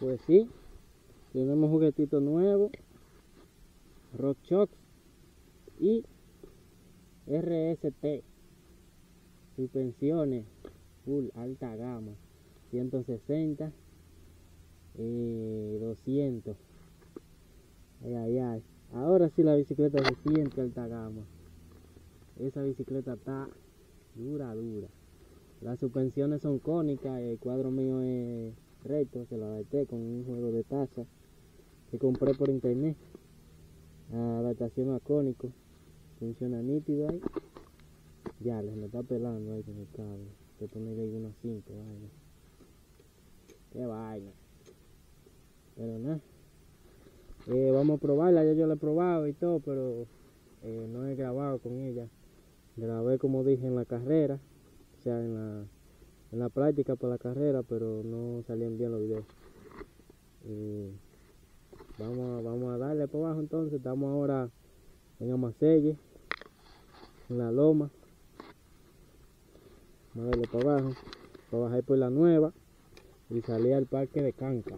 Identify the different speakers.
Speaker 1: Pues sí, tenemos juguetito nuevo, Rock Shocks y RST, suspensiones full alta gama, 160 y 200. Ay, ay, ay. Ahora sí la bicicleta se siente alta gama. Esa bicicleta está dura, dura. Las suspensiones son cónicas, el cuadro mío es recto, se lo adapté con un juego de taza que compré por internet. Adaptación a cónico, funciona nítido ahí. Ya, les me está pelando ahí con el cable. Que ponerle ahí unas 5 vaina. Qué vaina. Pero nada. Eh, vamos a probarla, ya yo la he probado y todo, pero eh, no he grabado con ella. Grabé como dije en la carrera, o sea, en la, en la práctica para la carrera, pero no salían bien los videos. Eh, vamos, a, vamos a darle por abajo entonces, estamos ahora en Amaselle, en la loma. Vamos a darle para abajo, para bajar por la nueva y salir al parque de Canca.